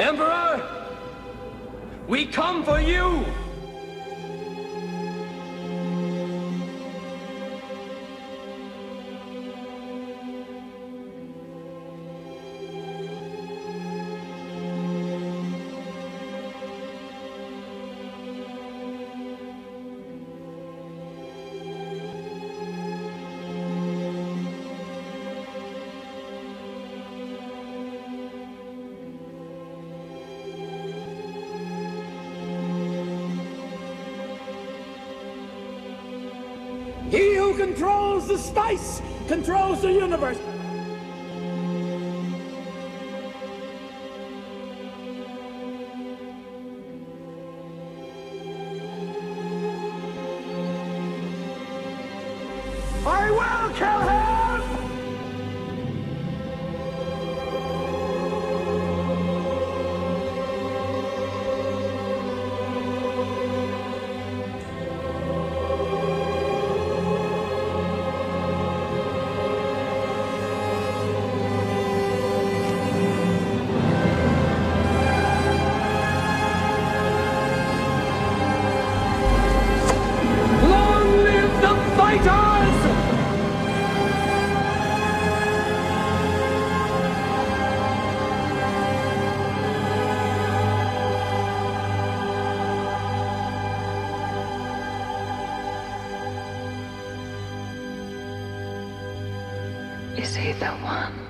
Emperor! We come for you! He who controls the spice controls the universe. I will kill him! Is he the one?